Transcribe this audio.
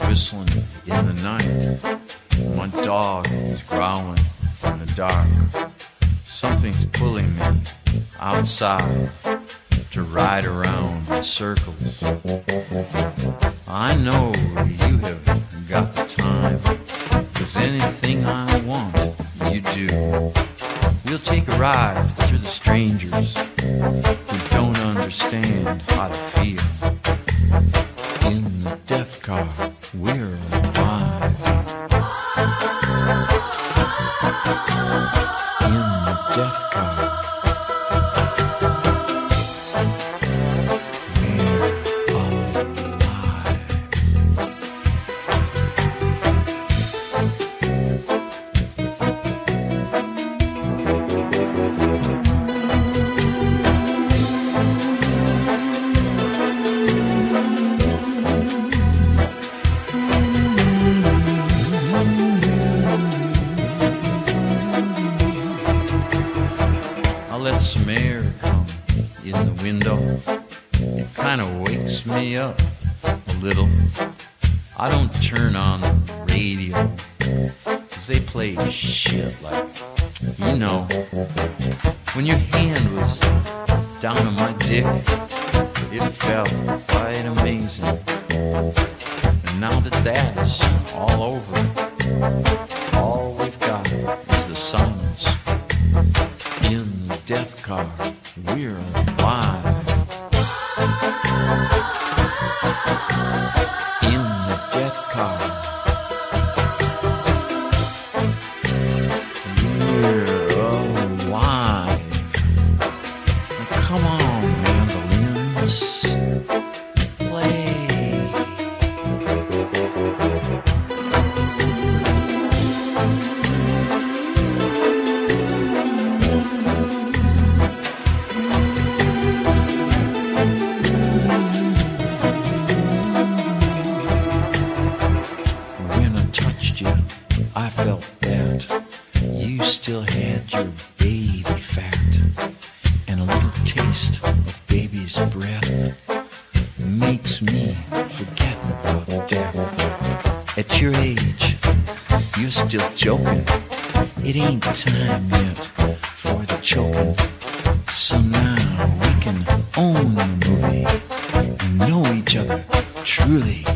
whistling in the night. My dog is growling in the dark. Something's pulling me outside to ride around in circles. I know you have got the time, cause anything I want, you do. We'll take a ride through the strangers who don't understand how to feel. In the death car, we're alive. In the death car. Let some air come in the window. It kind of wakes me up a little. I don't turn on the radio, 'cause they play shit like, you know, when your hand was down on my dick, it felt quite amazing. And now that that is all over, all we've got is the silence in the death car. We're alive. In the death car. We're alive. Now come on, mandolins. Your baby fat and a little taste of baby's breath makes me forget about death. At your age, you're still joking. It ain't time yet for the choking. So now we can own the movie and know each other truly